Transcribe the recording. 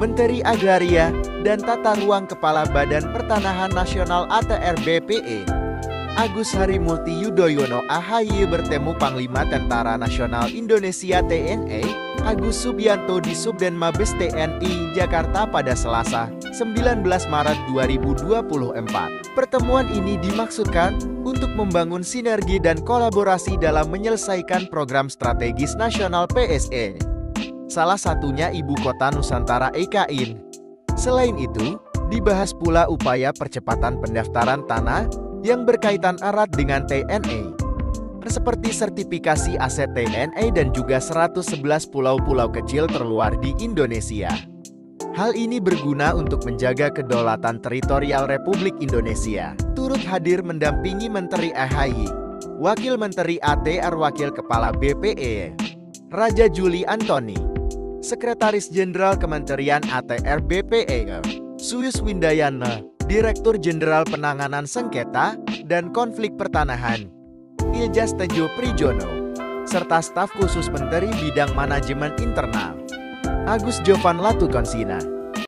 Menteri Agraria dan Tata Ruang Kepala Badan Pertanahan Nasional ATR BPE, Agus Harimurti Yudhoyono AHY bertemu Panglima Tentara Nasional Indonesia TNI, Agus Subianto di Subden Mabes TNI Jakarta pada Selasa, 19 Maret 2024. Pertemuan ini dimaksudkan untuk membangun sinergi dan kolaborasi dalam menyelesaikan program strategis nasional PSE. Salah satunya Ibu Kota Nusantara EKIN. Selain itu, dibahas pula upaya percepatan pendaftaran tanah yang berkaitan erat dengan TNI, seperti sertifikasi aset TNI dan juga 111 pulau-pulau kecil terluar di Indonesia. Hal ini berguna untuk menjaga kedaulatan teritorial Republik Indonesia. Turut hadir mendampingi Menteri AHY, Wakil Menteri ATR Wakil Kepala BPE, Raja Juli Antoni, Sekretaris Jenderal Kementerian ATR BPE, Suyus Windayana, Direktur Jenderal Penanganan Sengketa dan Konflik Pertanahan, Iljas Tejo Prijono, serta staf khusus Menteri Bidang Manajemen Internal, Agus Jovan Latukonsina.